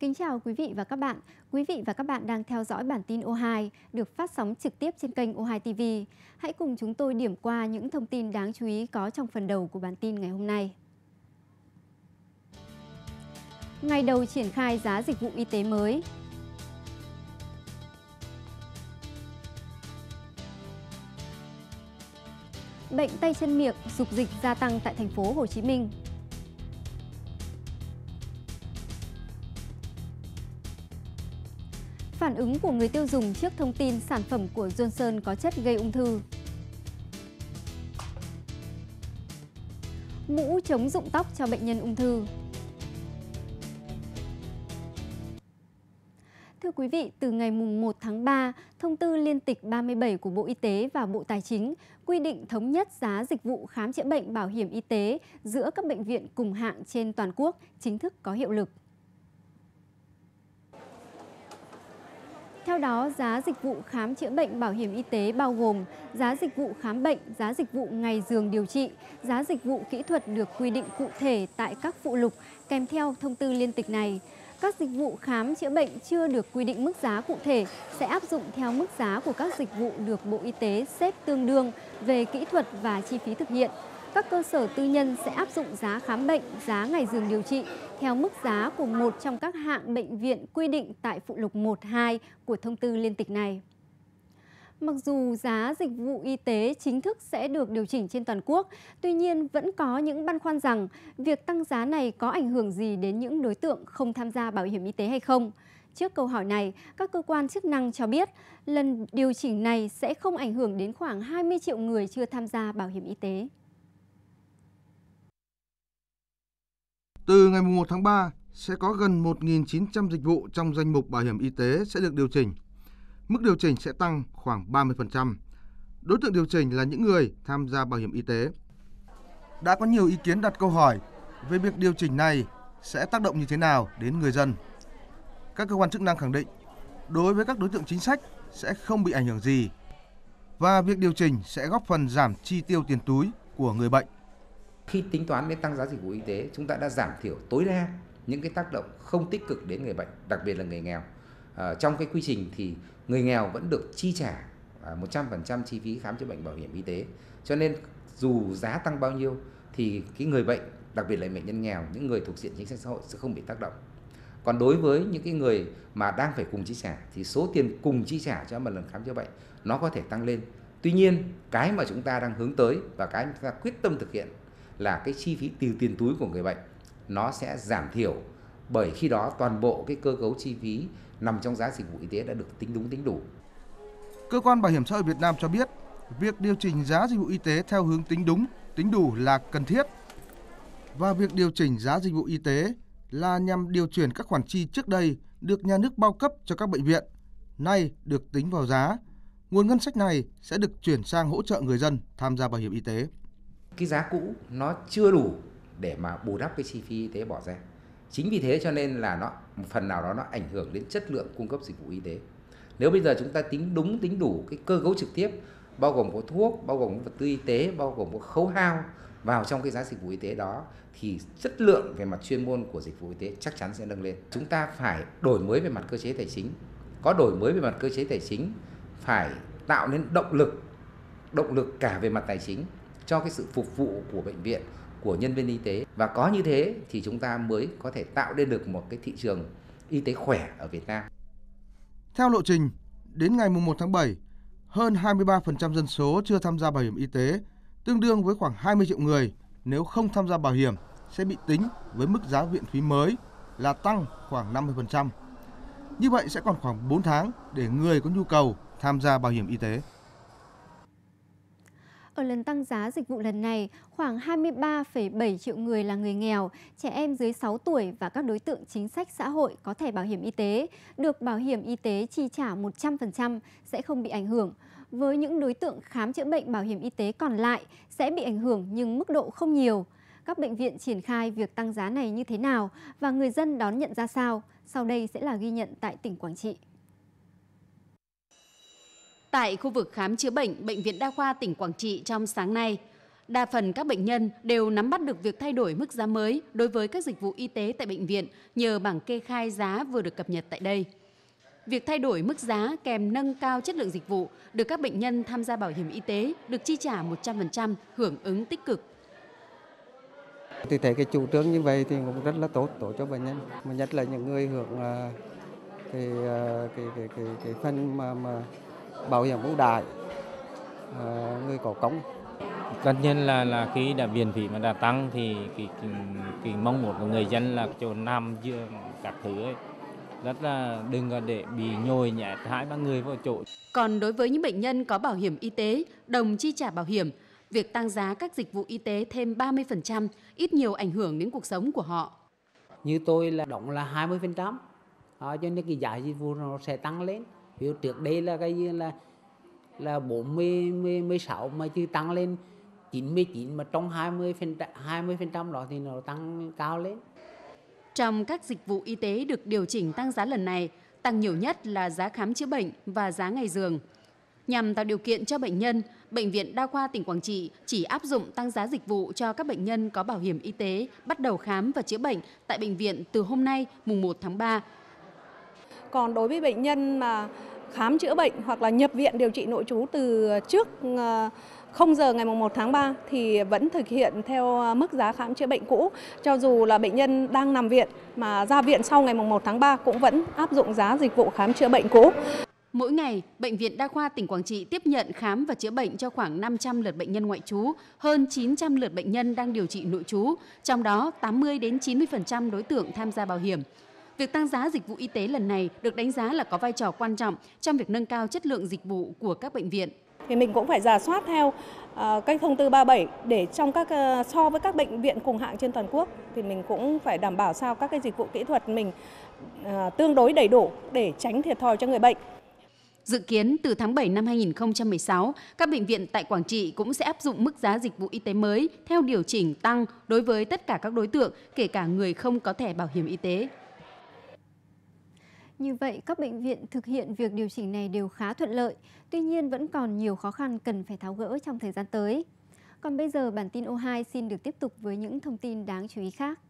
Kính chào quý vị và các bạn. Quý vị và các bạn đang theo dõi bản tin O2 được phát sóng trực tiếp trên kênh O2 TV. Hãy cùng chúng tôi điểm qua những thông tin đáng chú ý có trong phần đầu của bản tin ngày hôm nay. Ngày đầu triển khai giá dịch vụ y tế mới. Bệnh tay chân miệng, dục dịch gia tăng tại thành phố Hồ Chí Minh. Phản ứng của người tiêu dùng trước thông tin sản phẩm của Johnson có chất gây ung thư. Mũ chống rụng tóc cho bệnh nhân ung thư. Thưa quý vị, từ ngày 1 tháng 3, Thông tư Liên tịch 37 của Bộ Y tế và Bộ Tài chính quy định thống nhất giá dịch vụ khám chữa bệnh bảo hiểm y tế giữa các bệnh viện cùng hạng trên toàn quốc chính thức có hiệu lực. Theo đó, giá dịch vụ khám chữa bệnh bảo hiểm y tế bao gồm giá dịch vụ khám bệnh, giá dịch vụ ngày giường điều trị, giá dịch vụ kỹ thuật được quy định cụ thể tại các phụ lục kèm theo thông tư liên tịch này. Các dịch vụ khám chữa bệnh chưa được quy định mức giá cụ thể sẽ áp dụng theo mức giá của các dịch vụ được Bộ Y tế xếp tương đương về kỹ thuật và chi phí thực hiện. Các cơ sở tư nhân sẽ áp dụng giá khám bệnh, giá ngày giường điều trị theo mức giá của một trong các hạng bệnh viện quy định tại phụ lục 1.2 của thông tư liên tịch này. Mặc dù giá dịch vụ y tế chính thức sẽ được điều chỉnh trên toàn quốc, tuy nhiên vẫn có những băn khoăn rằng việc tăng giá này có ảnh hưởng gì đến những đối tượng không tham gia bảo hiểm y tế hay không. Trước câu hỏi này, các cơ quan chức năng cho biết lần điều chỉnh này sẽ không ảnh hưởng đến khoảng 20 triệu người chưa tham gia bảo hiểm y tế. Từ ngày 1 tháng 3, sẽ có gần 1.900 dịch vụ trong danh mục bảo hiểm y tế sẽ được điều chỉnh. Mức điều chỉnh sẽ tăng khoảng 30%. Đối tượng điều chỉnh là những người tham gia bảo hiểm y tế. Đã có nhiều ý kiến đặt câu hỏi về việc điều chỉnh này sẽ tác động như thế nào đến người dân. Các cơ quan chức năng khẳng định đối với các đối tượng chính sách sẽ không bị ảnh hưởng gì và việc điều chỉnh sẽ góp phần giảm chi tiêu tiền túi của người bệnh khi tính toán đến tăng giá dịch vụ y tế chúng ta đã giảm thiểu tối đa những cái tác động không tích cực đến người bệnh đặc biệt là người nghèo. À, trong cái quy trình thì người nghèo vẫn được chi trả à, 100% chi phí khám chữa bệnh bảo hiểm y tế. Cho nên dù giá tăng bao nhiêu thì cái người bệnh đặc biệt là bệnh nhân nghèo những người thuộc diện chính sách xã hội sẽ không bị tác động. Còn đối với những cái người mà đang phải cùng chi trả thì số tiền cùng chi trả cho một lần khám chữa bệnh nó có thể tăng lên. Tuy nhiên cái mà chúng ta đang hướng tới và cái chúng ta quyết tâm thực hiện là cái chi phí từ tiền túi của người bệnh nó sẽ giảm thiểu bởi khi đó toàn bộ cái cơ cấu chi phí nằm trong giá dịch vụ y tế đã được tính đúng tính đủ. Cơ quan Bảo hiểm xã hội Việt Nam cho biết, việc điều chỉnh giá dịch vụ y tế theo hướng tính đúng, tính đủ là cần thiết. Và việc điều chỉnh giá dịch vụ y tế là nhằm điều chuyển các khoản chi trước đây được nhà nước bao cấp cho các bệnh viện, nay được tính vào giá. Nguồn ngân sách này sẽ được chuyển sang hỗ trợ người dân tham gia bảo hiểm y tế cái giá cũ nó chưa đủ để mà bù đắp cái chi phí y tế bỏ ra. Chính vì thế cho nên là nó, một phần nào đó nó ảnh hưởng đến chất lượng cung cấp dịch vụ y tế. Nếu bây giờ chúng ta tính đúng, tính đủ cái cơ cấu trực tiếp, bao gồm có thuốc, bao gồm có vật tư y tế, bao gồm có khấu hao vào trong cái giá dịch vụ y tế đó, thì chất lượng về mặt chuyên môn của dịch vụ y tế chắc chắn sẽ nâng lên. Chúng ta phải đổi mới về mặt cơ chế tài chính. Có đổi mới về mặt cơ chế tài chính, phải tạo nên động lực động lực cả về mặt tài chính cho cái sự phục vụ của bệnh viện của nhân viên y tế và có như thế thì chúng ta mới có thể tạo nên được một cái thị trường y tế khỏe ở Việt Nam. Theo lộ trình, đến ngày 1 tháng 7, hơn 23% dân số chưa tham gia bảo hiểm y tế, tương đương với khoảng 20 triệu người nếu không tham gia bảo hiểm sẽ bị tính với mức giá viện phí mới là tăng khoảng 50%. Như vậy sẽ còn khoảng 4 tháng để người có nhu cầu tham gia bảo hiểm y tế. Ở lần tăng giá dịch vụ lần này, khoảng 23,7 triệu người là người nghèo, trẻ em dưới 6 tuổi và các đối tượng chính sách xã hội có thẻ bảo hiểm y tế, được bảo hiểm y tế chi trả 100% sẽ không bị ảnh hưởng. Với những đối tượng khám chữa bệnh bảo hiểm y tế còn lại sẽ bị ảnh hưởng nhưng mức độ không nhiều. Các bệnh viện triển khai việc tăng giá này như thế nào và người dân đón nhận ra sao? Sau đây sẽ là ghi nhận tại tỉnh Quảng Trị. Tại khu vực khám chữa bệnh Bệnh viện Đa khoa tỉnh Quảng Trị trong sáng nay, Đa phần các bệnh nhân đều nắm bắt được việc thay đổi mức giá mới đối với các dịch vụ y tế tại bệnh viện nhờ bảng kê khai giá vừa được cập nhật tại đây. Việc thay đổi mức giá kèm nâng cao chất lượng dịch vụ được các bệnh nhân tham gia bảo hiểm y tế được chi trả 100% hưởng ứng tích cực. Thì thấy cái chủ trương như vậy thì cũng rất là tốt, tốt cho bệnh nhân, mà nhất là những người hưởng à, cái à, cái cái cái, cái phần mà, mà bảo hiểm ưu đãi à, người có công tất nhiên là là khi đã viện phí mà đã tăng thì cái, cái, cái mong muốn của người dân là chỗ nằm giữa các thứ ấy rất là đừng có để bị nhồi nhét hai ba người vào chỗ. Còn đối với những bệnh nhân có bảo hiểm y tế, đồng chi trả bảo hiểm, việc tăng giá các dịch vụ y tế thêm 30% ít nhiều ảnh hưởng đến cuộc sống của họ. Như tôi là đóng là 20%, à, cho nên cái giá dịch vụ nó sẽ tăng lên. Ví dụ trước đây là cái gì là là 40 16 mà chứ tăng lên 99 mà trong 20 phần 20 phần trăm đó thì nó tăng cao lên. Trong các dịch vụ y tế được điều chỉnh tăng giá lần này, tăng nhiều nhất là giá khám chữa bệnh và giá ngày giường. Nhằm tạo điều kiện cho bệnh nhân, Bệnh viện Đa khoa tỉnh Quảng Trị chỉ áp dụng tăng giá dịch vụ cho các bệnh nhân có bảo hiểm y tế bắt đầu khám và chữa bệnh tại bệnh viện từ hôm nay mùng 1 tháng 3. Còn đối với bệnh nhân mà khám chữa bệnh hoặc là nhập viện điều trị nội trú từ trước ờ, 0 giờ ngày 1 tháng 3 thì vẫn thực hiện theo ờ, mức giá khám chữa bệnh cũ. Cho dù là bệnh nhân đang nằm viện mà ra viện sau ngày 1 tháng 3 cũng vẫn áp dụng giá dịch vụ khám chữa bệnh cũ. Mỗi ngày, Bệnh viện Đa khoa tỉnh Quảng Trị tiếp nhận khám và chữa bệnh cho khoảng 500 lượt bệnh nhân ngoại trú, hơn 900 lượt bệnh nhân đang điều trị nội trú, trong đó 80 đến 90% đối tượng tham gia bảo hiểm. Việc tăng giá dịch vụ y tế lần này được đánh giá là có vai trò quan trọng trong việc nâng cao chất lượng dịch vụ của các bệnh viện. Thì mình cũng phải giả soát theo cái thông tư 37 để trong các uh, so với các bệnh viện cùng hạng trên toàn quốc thì mình cũng phải đảm bảo sao các cái dịch vụ kỹ thuật mình uh, tương đối đầy đủ để tránh thiệt thòi cho người bệnh. Dự kiến từ tháng 7 năm 2016, các bệnh viện tại Quảng Trị cũng sẽ áp dụng mức giá dịch vụ y tế mới theo điều chỉnh tăng đối với tất cả các đối tượng, kể cả người không có thẻ bảo hiểm y tế. Như vậy, các bệnh viện thực hiện việc điều chỉnh này đều khá thuận lợi, tuy nhiên vẫn còn nhiều khó khăn cần phải tháo gỡ trong thời gian tới. Còn bây giờ, bản tin O2 xin được tiếp tục với những thông tin đáng chú ý khác.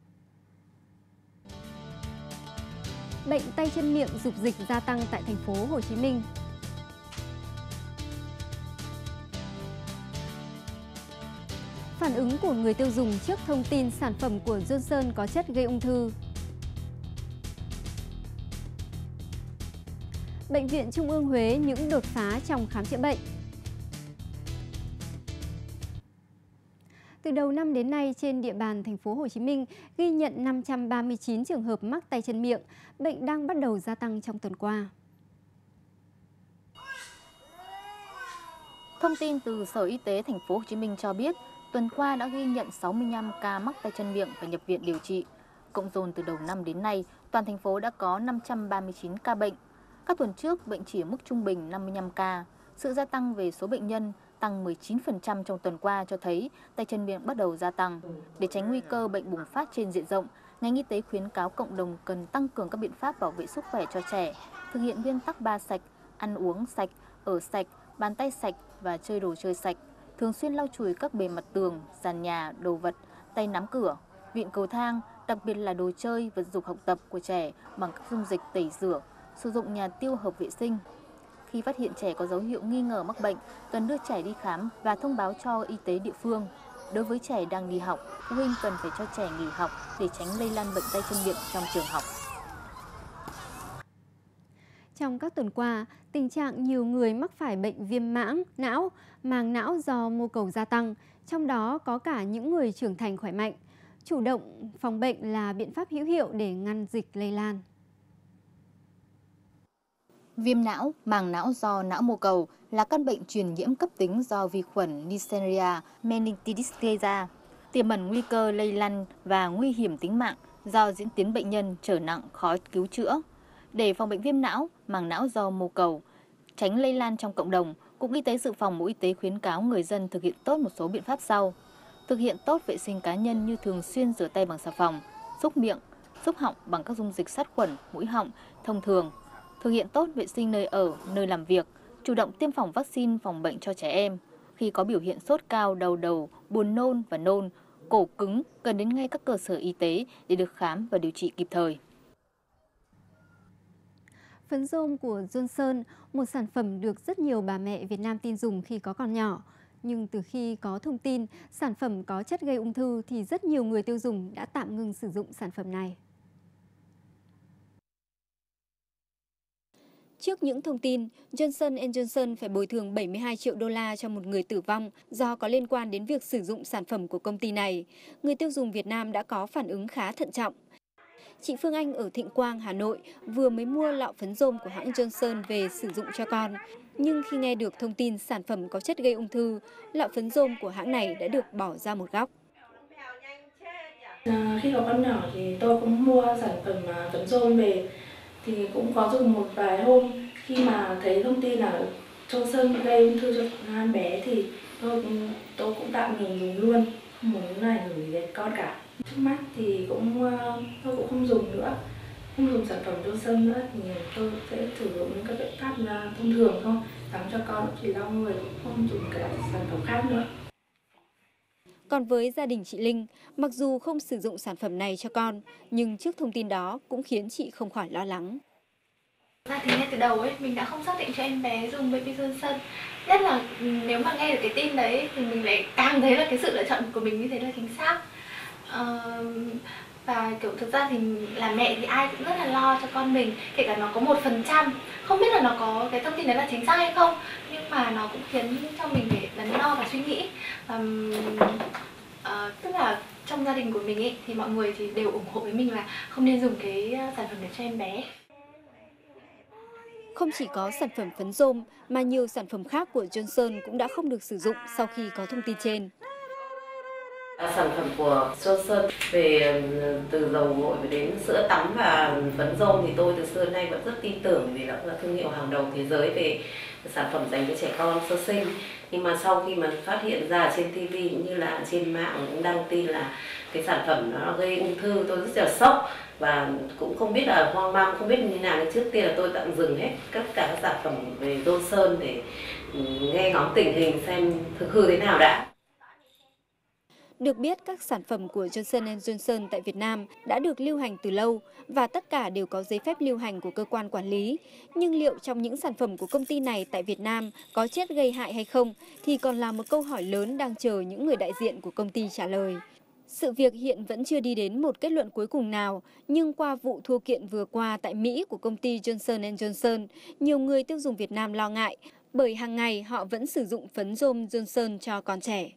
Bệnh tay chân miệng dục dịch gia tăng tại thành phố Hồ Chí Minh. Phản ứng của người tiêu dùng trước thông tin sản phẩm của Johnson có chất gây ung thư Bệnh viện Trung ương Huế những đột phá trong khám chữa bệnh. Từ đầu năm đến nay trên địa bàn thành phố Hồ Chí Minh ghi nhận 539 trường hợp mắc tay chân miệng, bệnh đang bắt đầu gia tăng trong tuần qua. Thông tin từ Sở Y tế thành phố Hồ Chí Minh cho biết, tuần qua đã ghi nhận 65 ca mắc tay chân miệng và nhập viện điều trị. Cộng dồn từ đầu năm đến nay, toàn thành phố đã có 539 ca bệnh, các tuần trước, bệnh chỉ ở mức trung bình 55 ca. Sự gia tăng về số bệnh nhân tăng 19% trong tuần qua cho thấy tay chân miệng bắt đầu gia tăng. Để tránh nguy cơ bệnh bùng phát trên diện rộng, ngành y tế khuyến cáo cộng đồng cần tăng cường các biện pháp bảo vệ sức khỏe cho trẻ, thực hiện nguyên tắc ba sạch, ăn uống sạch, ở sạch, bàn tay sạch và chơi đồ chơi sạch, thường xuyên lau chùi các bề mặt tường, sàn nhà, đồ vật, tay nắm cửa, viện cầu thang, đặc biệt là đồ chơi, vật dụng học tập của trẻ bằng các dung dịch tẩy rửa, sử dụng nhà tiêu hợp vệ sinh. Khi phát hiện trẻ có dấu hiệu nghi ngờ mắc bệnh, cần đưa trẻ đi khám và thông báo cho y tế địa phương. Đối với trẻ đang đi học, phụ huynh cần phải cho trẻ nghỉ học để tránh lây lan bệnh tay chân miệng trong trường học. Trong các tuần qua, tình trạng nhiều người mắc phải bệnh viêm mãng, não, màng não do mô cầu gia tăng, trong đó có cả những người trưởng thành khỏe mạnh. Chủ động phòng bệnh là biện pháp hữu hiệu để ngăn dịch lây lan. Viêm não, màng não do não mô cầu là căn bệnh truyền nhiễm cấp tính do vi khuẩn Neisseria meningitidis gây ra, tiềm ẩn nguy cơ lây lan và nguy hiểm tính mạng do diễn tiến bệnh nhân trở nặng khó cứu chữa. Để phòng bệnh viêm não, màng não do mô cầu, tránh lây lan trong cộng đồng, Cục Y tế Dự phòng Bộ Y tế khuyến cáo người dân thực hiện tốt một số biện pháp sau. Thực hiện tốt vệ sinh cá nhân như thường xuyên rửa tay bằng xà phòng, xúc miệng, xúc họng bằng các dung dịch sát khuẩn, mũi họng, thông thường, thực hiện tốt vệ sinh nơi ở, nơi làm việc, chủ động tiêm phòng vaccine phòng bệnh cho trẻ em. khi có biểu hiện sốt cao, đau đầu, buồn nôn và nôn, cổ cứng cần đến ngay các cơ sở y tế để được khám và điều trị kịp thời. Phấn rôm của Johnson, một sản phẩm được rất nhiều bà mẹ Việt Nam tin dùng khi có con nhỏ. Nhưng từ khi có thông tin sản phẩm có chất gây ung thư thì rất nhiều người tiêu dùng đã tạm ngừng sử dụng sản phẩm này. Trước những thông tin, Johnson Johnson phải bồi thường 72 triệu đô la cho một người tử vong do có liên quan đến việc sử dụng sản phẩm của công ty này. Người tiêu dùng Việt Nam đã có phản ứng khá thận trọng. Chị Phương Anh ở Thịnh Quang, Hà Nội vừa mới mua lọ phấn rôm của hãng Johnson về sử dụng cho con. Nhưng khi nghe được thông tin sản phẩm có chất gây ung thư, lọ phấn rôm của hãng này đã được bỏ ra một góc. À, khi có con nhỏ thì tôi cũng mua sản phẩm à, phấn rôm về thì cũng có dùng một vài hôm khi mà thấy thông tin là châu sơn gây ung thư cho hai bé thì tôi cũng, tôi cũng tạm ngừng dùng luôn không muốn này gửi đến con cả. Trước mắt thì cũng ờ, tôi cũng không dùng nữa không dùng sản phẩm châu sơn nữa thì tôi sẽ sử dụng những các biện pháp là thông thường thôi tắm cho con chỉ lau người không dùng cái sản phẩm khác nữa còn với gia đình chị Linh, mặc dù không sử dụng sản phẩm này cho con, nhưng trước thông tin đó cũng khiến chị không khỏi lo lắng. Ra thì ngay từ đầu ấy, mình đã không xác định cho em bé dùng Baby Johnson. Nhất là nếu mà nghe được cái tin đấy thì mình lại càng thấy là cái sự lựa chọn của mình như thế là chính xác. Uh, và kiểu thực ra thì là mẹ thì ai cũng rất là lo cho con mình kể cả nó có một phần trăm không biết là nó có cái thông tin đấy là chính xác hay không nhưng mà nó cũng khiến cho mình phải đắn đo và suy nghĩ um, uh, tức là trong gia đình của mình ấy thì mọi người thì đều ủng hộ với mình là không nên dùng cái ờ, sản phẩm này cho em bé không chỉ có sản phẩm phấn rôm mà nhiều sản phẩm khác của Johnson cũng đã không được sử dụng sau khi có thông tin trên. Sản phẩm của Johnson về từ dầu gội đến sữa tắm và phấn rôm thì tôi từ xưa nay vẫn rất tin tưởng vì đó là thương hiệu hàng đầu thế giới về sản phẩm dành cho trẻ con sơ sinh nhưng mà sau khi mà phát hiện ra trên TV cũng như là trên mạng cũng đăng tin là cái sản phẩm nó gây ung thư, tôi rất là sốc. Và cũng không biết là hoang mang, không biết như nào. Nên trước tiên là tôi tạm dừng hết tất cả các sản phẩm về Johnson để ừ, nghe ngóng tình hình xem thực hư thế nào đã được biết, các sản phẩm của Johnson Johnson tại Việt Nam đã được lưu hành từ lâu và tất cả đều có giấy phép lưu hành của cơ quan quản lý. Nhưng liệu trong những sản phẩm của công ty này tại Việt Nam có chết gây hại hay không thì còn là một câu hỏi lớn đang chờ những người đại diện của công ty trả lời. Sự việc hiện vẫn chưa đi đến một kết luận cuối cùng nào, nhưng qua vụ thua kiện vừa qua tại Mỹ của công ty Johnson Johnson, nhiều người tiêu dùng Việt Nam lo ngại bởi hàng ngày họ vẫn sử dụng phấn rôm Johnson cho con trẻ.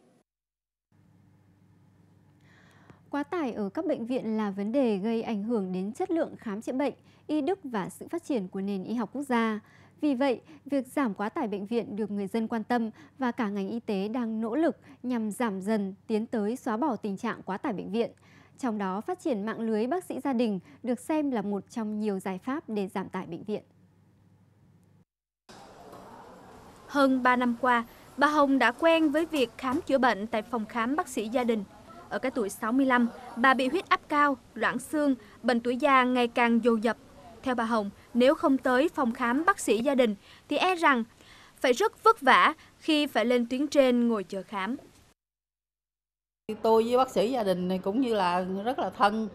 Quá tải ở các bệnh viện là vấn đề gây ảnh hưởng đến chất lượng khám chữa bệnh, y đức và sự phát triển của nền y học quốc gia. Vì vậy, việc giảm quá tải bệnh viện được người dân quan tâm và cả ngành y tế đang nỗ lực nhằm giảm dần tiến tới xóa bỏ tình trạng quá tải bệnh viện. Trong đó, phát triển mạng lưới bác sĩ gia đình được xem là một trong nhiều giải pháp để giảm tải bệnh viện. Hơn 3 năm qua, bà Hồng đã quen với việc khám chữa bệnh tại phòng khám bác sĩ gia đình ở cái tuổi 65, bà bị huyết áp cao, loãng xương, bệnh tuổi già ngày càng dồn dập. Theo bà Hồng, nếu không tới phòng khám bác sĩ gia đình thì e rằng phải rất vất vả khi phải lên tuyến trên ngồi chờ khám. Tôi với bác sĩ gia đình này cũng như là rất là thân,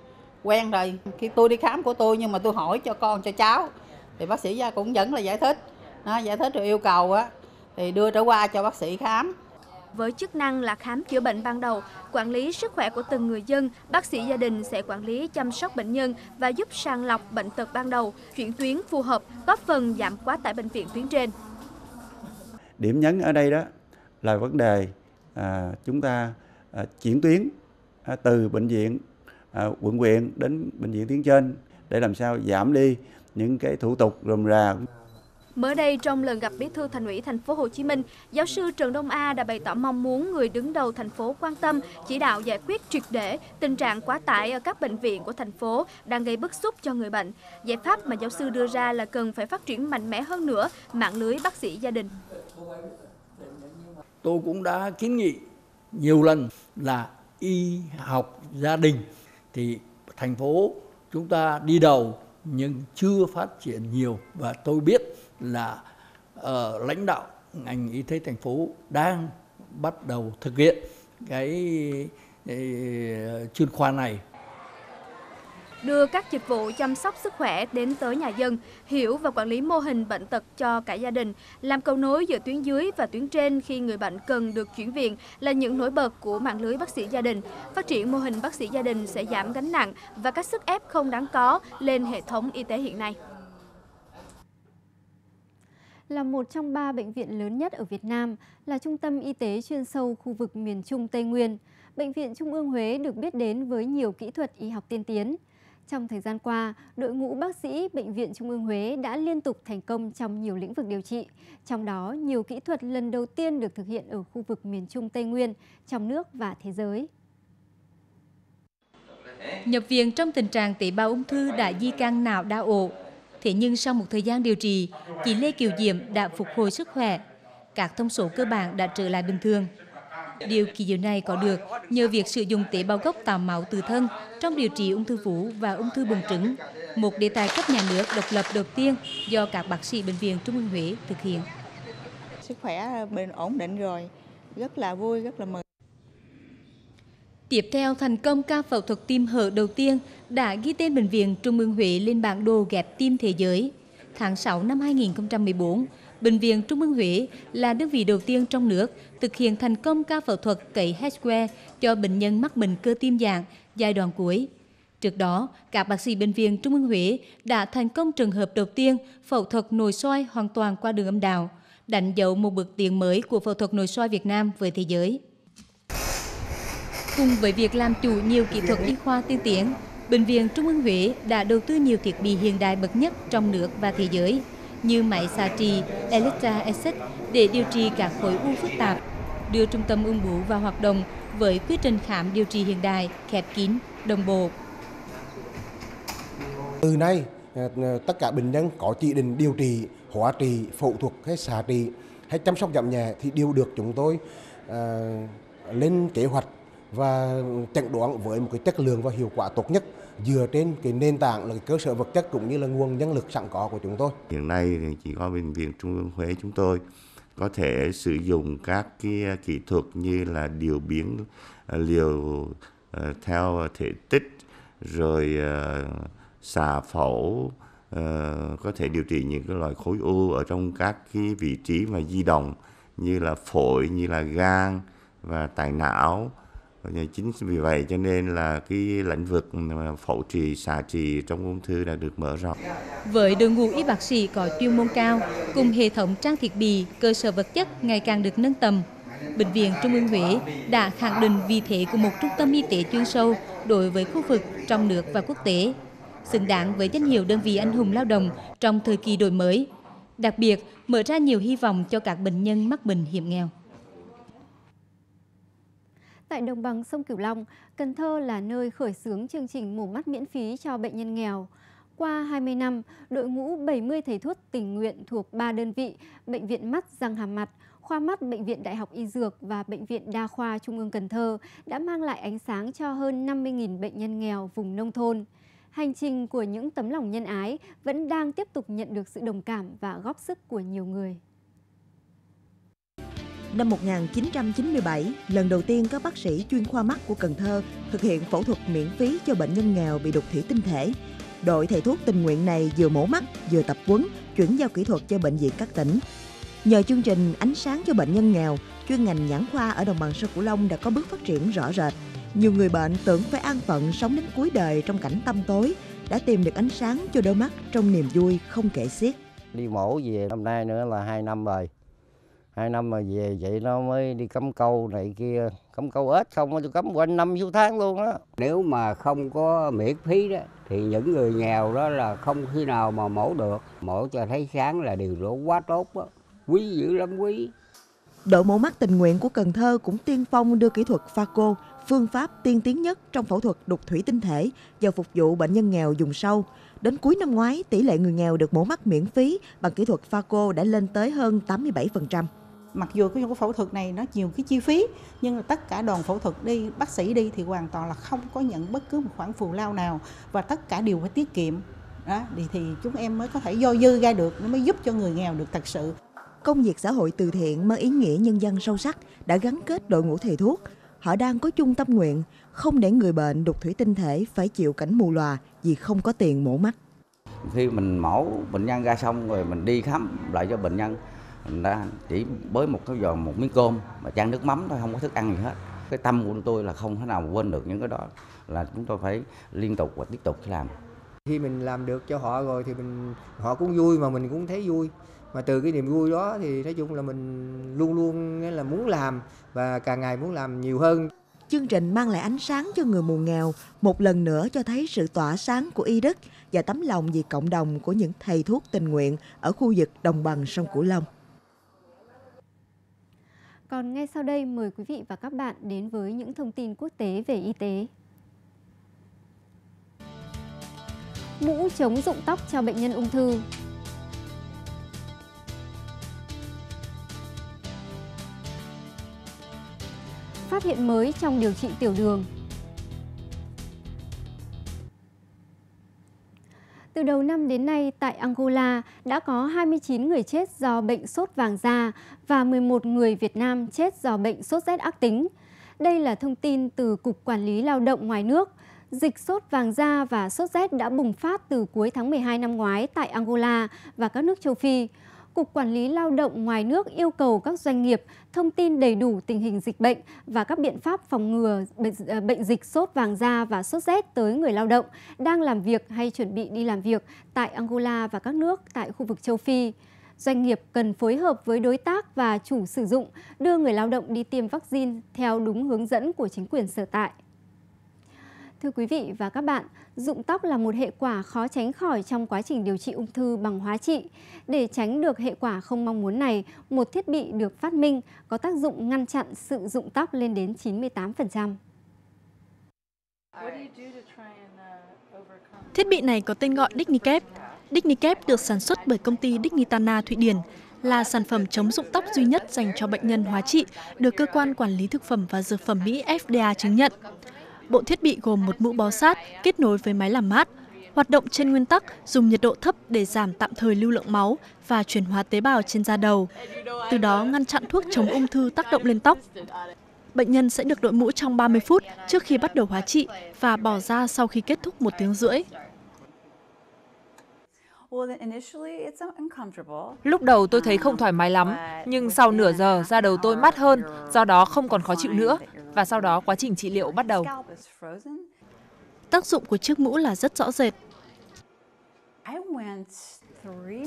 quen rồi. Khi tôi đi khám của tôi nhưng mà tôi hỏi cho con, cho cháu, thì bác sĩ gia cũng vẫn là giải thích. Nó giải thích rồi yêu cầu á, thì đưa trở qua cho bác sĩ khám. Với chức năng là khám chữa bệnh ban đầu, quản lý sức khỏe của từng người dân, bác sĩ gia đình sẽ quản lý chăm sóc bệnh nhân và giúp sàng lọc bệnh tật ban đầu, chuyển tuyến phù hợp, góp phần giảm quá tải bệnh viện tuyến trên. Điểm nhấn ở đây đó là vấn đề à, chúng ta à, chuyển tuyến à, từ bệnh viện à, quận huyện đến bệnh viện tuyến trên để làm sao giảm đi những cái thủ tục rườm rà Mới đây trong lần gặp Bí thư Thành ủy Thành phố Hồ Chí Minh, giáo sư Trần Đông A đã bày tỏ mong muốn người đứng đầu thành phố quan tâm chỉ đạo giải quyết triệt để tình trạng quá tải ở các bệnh viện của thành phố đang gây bức xúc cho người bệnh. Giải pháp mà giáo sư đưa ra là cần phải phát triển mạnh mẽ hơn nữa mạng lưới bác sĩ gia đình. Tôi cũng đã kiến nghị nhiều lần là y học gia đình thì thành phố chúng ta đi đầu nhưng chưa phát triển nhiều và tôi biết là uh, lãnh đạo ngành y tế thành phố đang bắt đầu thực hiện cái, uh, chuyên khoa này đưa các dịch vụ chăm sóc sức khỏe đến tới nhà dân, hiểu và quản lý mô hình bệnh tật cho cả gia đình, làm cầu nối giữa tuyến dưới và tuyến trên khi người bệnh cần được chuyển viện là những nổi bật của mạng lưới bác sĩ gia đình. Phát triển mô hình bác sĩ gia đình sẽ giảm gánh nặng và các sức ép không đáng có lên hệ thống y tế hiện nay. Là một trong ba bệnh viện lớn nhất ở Việt Nam, là trung tâm y tế chuyên sâu khu vực miền Trung Tây Nguyên, Bệnh viện Trung ương Huế được biết đến với nhiều kỹ thuật y học tiên tiến. Trong thời gian qua, đội ngũ bác sĩ Bệnh viện Trung ương Huế đã liên tục thành công trong nhiều lĩnh vực điều trị. Trong đó, nhiều kỹ thuật lần đầu tiên được thực hiện ở khu vực miền Trung Tây Nguyên, trong nước và thế giới. Nhập viện trong tình trạng tế bào ung thư đã di căn não đa ổ. Thế nhưng sau một thời gian điều trị, chị Lê Kiều Diệm đã phục hồi sức khỏe. Các thông số cơ bản đã trở lại bình thường. Điều kỳ diệu này có được nhờ việc sử dụng tế bào gốc tạo máu từ thân trong điều trị ung thư vú và ung thư buồng trứng, một đề tài cấp nhà nước độc lập đầu tiên do các bác sĩ Bệnh viện Trung ương Huế thực hiện. Sức khỏe ờ, bình ổn định rồi, rất là vui, rất là mừng. Tiếp theo, thành công ca phẫu thuật tim hở đầu tiên đã ghi tên Bệnh viện Trung ương Huế lên bản đồ ghép tim thế giới. Tháng 6 năm 2014, Bệnh viện Trung ương Huế là đơn vị đầu tiên trong nước thực hiện thành công ca phẫu thuật cấy H-square cho bệnh nhân mắc bệnh cơ tim dạng giai đoạn cuối. Trước đó, các bác sĩ Bệnh viện Trung ương Huế đã thành công trường hợp đầu tiên phẫu thuật nội soi hoàn toàn qua đường âm đạo, đánh dấu một bước tiến mới của phẫu thuật nội soi Việt Nam với thế giới. Cùng với việc làm chủ nhiều kỹ thuật y khoa tiên tiến, Bệnh viện Trung ương Huế đã đầu tư nhiều thiết bị hiện đại bậc nhất trong nước và thế giới – như máy xạ trị Electra Acid để điều trị các khối u phức tạp, đưa trung tâm ung bướu vào hoạt động với quy trình khám điều trị hiện đại, khép kín, đồng bộ. Từ nay, ờ, ờ, tất cả bệnh nhân có chỉ định điều trị, hóa trị, phẫu thuật hay xạ trị hay chăm sóc giảm nhẹ thì đều được chúng tôi uh, lên kế hoạch và chẩn đoán với một cái chất lượng và hiệu quả tốt nhất dựa trên cái nền tảng là cái cơ sở vật chất cũng như là nguồn nhân lực sẵn có của chúng tôi. Hiện nay thì chỉ có bệnh viện Trung ương Huế chúng tôi có thể sử dụng các cái à, kỹ thuật như là điều biến à, liều à, theo thể tích, rồi xà phẫu có thể điều trị những cái loại khối u ở trong các cái vị trí mà di động như là phổi, như là gan và tại não chính vì vậy cho nên là cái lĩnh vực phẫu trị xạ trị trong ung thư đã được mở rộng. Với đội ngũ y bác sĩ có chuyên môn cao cùng hệ thống trang thiết bị, cơ sở vật chất ngày càng được nâng tầm, Bệnh viện Trung ương Huế đã khẳng định vị thế của một trung tâm y tế chuyên sâu đối với khu vực trong nước và quốc tế, xứng đáng với danh hiệu đơn vị anh hùng lao động trong thời kỳ đổi mới, đặc biệt mở ra nhiều hy vọng cho các bệnh nhân mắc bệnh hiểm nghèo. Tại đồng bằng sông Cửu Long, Cần Thơ là nơi khởi xướng chương trình mổ mắt miễn phí cho bệnh nhân nghèo. Qua 20 năm, đội ngũ 70 thầy thuốc tình nguyện thuộc 3 đơn vị, Bệnh viện Mắt Răng Hàm Mặt, Khoa Mắt Bệnh viện Đại học Y Dược và Bệnh viện Đa khoa Trung ương Cần Thơ đã mang lại ánh sáng cho hơn 50.000 bệnh nhân nghèo vùng nông thôn. Hành trình của những tấm lòng nhân ái vẫn đang tiếp tục nhận được sự đồng cảm và góp sức của nhiều người. Năm 1997, lần đầu tiên các bác sĩ chuyên khoa mắt của Cần Thơ thực hiện phẫu thuật miễn phí cho bệnh nhân nghèo bị đục thủy tinh thể. Đội thầy thuốc tình nguyện này vừa mổ mắt, vừa tập huấn, chuyển giao kỹ thuật cho bệnh viện các tỉnh. Nhờ chương trình Ánh sáng cho bệnh nhân nghèo, chuyên ngành nhãn khoa ở đồng bằng sông Cửu Long đã có bước phát triển rõ rệt. Nhiều người bệnh tưởng phải an phận sống đến cuối đời trong cảnh tăm tối, đã tìm được ánh sáng cho đôi mắt trong niềm vui không kể xiết. Đi mổ về năm nay nữa là hai năm rồi hai năm mà về vậy nó mới đi cắm câu này kia cắm câu ếch không tôi cắm quanh năm sáu tháng luôn á nếu mà không có miễn phí đó thì những người nghèo đó là không khi nào mà mổ được mổ cho thấy sáng là điều đó quá tốt đó. quý dữ lắm quý Đội mổ mắt tình nguyện của Cần Thơ cũng tiên phong đưa kỹ thuật phaco, phương pháp tiên tiến nhất trong phẫu thuật đục thủy tinh thể vào phục vụ bệnh nhân nghèo dùng sâu. Đến cuối năm ngoái, tỷ lệ người nghèo được mổ mắt miễn phí bằng kỹ thuật phaco đã lên tới hơn 87%. Mặc dù cái phẫu thuật này nó nhiều cái chi phí nhưng là tất cả đoàn phẫu thuật đi, bác sĩ đi thì hoàn toàn là không có nhận bất cứ một khoản phù lao nào và tất cả đều phải tiết kiệm. Đó, thì, thì chúng em mới có thể do dư ra được nó mới giúp cho người nghèo được thật sự. công việc xã hội từ thiện mang ý nghĩa nhân dân sâu sắc đã gắn kết đội ngũ thầy thuốc. Họ đang có chung tâm nguyện không để người bệnh đục thủy tinh thể phải chịu cảnh mù lòa vì không có tiền mổ mắt. Khi mình mổ bệnh nhân ra xong rồi mình đi khám lại cho bệnh nhân, mình đã chỉ với một cái giò một miếng cơm và chan nước mắm thôi không có thức ăn gì hết. Cái tâm của tôi là không thể nào quên được những cái đó là chúng tôi phải liên tục và tiếp tục làm. Khi mình làm được cho họ rồi thì mình họ cũng vui mà mình cũng thấy vui mà từ cái niềm vui đó thì nói chung là mình luôn luôn là muốn làm và càng ngày muốn làm nhiều hơn chương trình mang lại ánh sáng cho người mù nghèo một lần nữa cho thấy sự tỏa sáng của y đức và tấm lòng vì cộng đồng của những thầy thuốc tình nguyện ở khu vực đồng bằng sông Cửu Long. Còn ngay sau đây, mời quý vị và các bạn đến với những thông tin quốc tế về y tế. Mũ chống rụng tóc cho bệnh nhân ung thư phát hiện mới trong điều trị tiểu đường. Từ đầu năm đến nay, tại Angola đã có 29 người chết do bệnh sốt vàng da và 11 người Việt Nam chết do bệnh sốt rét ác tính. Đây là thông tin từ Cục Quản lý Lao động ngoài nước. Dịch sốt vàng da và sốt rét đã bùng phát từ cuối tháng 12 năm ngoái tại Angola và các nước châu Phi. Cục Quản lý Lao động ngoài nước yêu cầu các doanh nghiệp thông tin đầy đủ tình hình dịch bệnh và các biện pháp phòng ngừa ờ, bệnh, dịch sốt vàng da và sốt rét tới người lao động đang làm việc hay chuẩn bị đi làm việc tại Angola và các nước tại khu vực châu Phi. Doanh nghiệp cần phối hợp với đối tác và chủ sử dụng đưa người lao động đi tiêm vaccine theo đúng hướng dẫn của chính quyền sở tại. Thưa quý vị và các bạn, rụng tóc là một hệ quả khó tránh khỏi trong quá trình điều trị ung thư bằng hóa trị. Để tránh được hệ quả không mong muốn này, một thiết bị được phát minh có tác dụng ngăn chặn sự rụng tóc lên đến 98%. Thiết bị này có tên gọi Dignicap. Dignicap được sản xuất bởi công ty Dignitana Thụy Điển, là sản phẩm chống rụng tóc duy nhất dành cho bệnh nhân hóa trị, được cơ quan quản lý thực phẩm và dược phẩm Mỹ FDA chứng nhận. Bộ thiết bị gồm một mũ bó sát kết nối với máy làm mát, hoạt động trên nguyên tắc dùng nhiệt độ thấp để giảm tạm thời lưu lượng máu và chuyển hóa tế bào trên da đầu, từ đó ngăn chặn thuốc chống ung thư tác động lên tóc. Bệnh nhân sẽ được đội mũ trong 30 phút trước khi bắt đầu hóa trị và bỏ ra sau khi kết thúc một tiếng rưỡi. Lúc đầu tôi thấy không thoải mái lắm, nhưng sau nửa giờ da đầu tôi mát hơn, do đó không còn khó chịu nữa và sau đó quá trình trị liệu bắt đầu. Tác dụng của chiếc mũ là rất rõ rệt.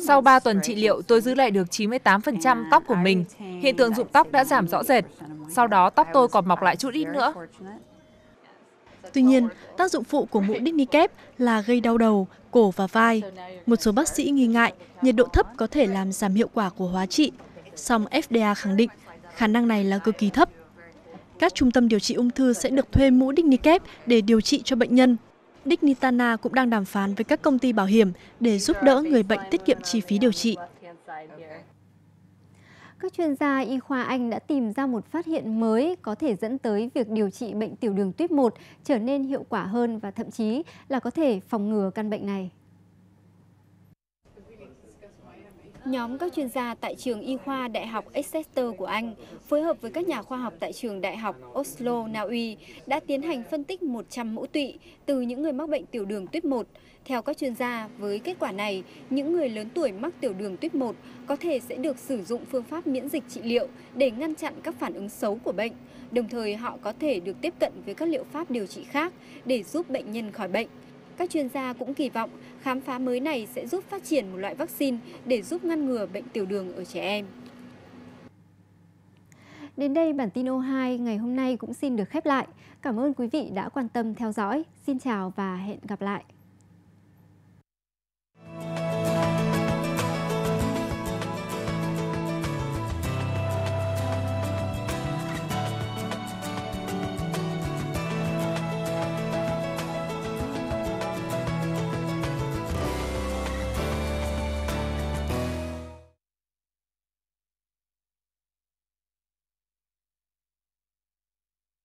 Sau 3 tuần trị liệu, tôi giữ lại được 98% tóc của mình. Hiện tượng rụng tóc đã giảm rõ rệt. Sau đó tóc tôi còn mọc lại chút ít nữa. Tuy nhiên, tác dụng phụ của mũ Dignicap là gây đau đầu, cổ và vai. Một số bác sĩ nghi ngại nhiệt độ thấp có thể làm giảm hiệu quả của hóa trị. Song FDA khẳng định khả năng này là cực kỳ thấp. Các trung tâm điều trị ung thư sẽ được thuê mũ Dignicap để điều trị cho bệnh nhân. Dignitana cũng đang đàm phán với các công ty bảo hiểm để giúp đỡ người bệnh tiết kiệm chi phí điều trị. Các chuyên gia y khoa Anh đã tìm ra một phát hiện mới có thể dẫn tới việc điều trị bệnh tiểu đường tuyếp 1 trở nên hiệu quả hơn và thậm chí là có thể phòng ngừa căn bệnh này. Nhóm các chuyên gia tại trường y khoa Đại học Exeter của Anh phối hợp với các nhà khoa học tại trường Đại học Oslo, Na Uy đã tiến hành phân tích 100 mẫu tụy từ những người mắc bệnh tiểu đường tuyếp 1. Theo các chuyên gia, với kết quả này, những người lớn tuổi mắc tiểu đường tuyếp 1 có thể sẽ được sử dụng phương pháp miễn dịch trị liệu để ngăn chặn các phản ứng xấu của bệnh. Đồng thời họ có thể được tiếp cận với các liệu pháp điều trị khác để giúp bệnh nhân khỏi bệnh. Các chuyên gia cũng kỳ vọng khám phá mới này sẽ giúp phát triển một loại vaccine để giúp ngăn ngừa bệnh tiểu đường ở trẻ em. Đến đây bản tin O2 ngày hôm nay cũng xin được khép lại. Cảm ơn quý vị đã quan tâm theo dõi. Xin chào và hẹn gặp lại.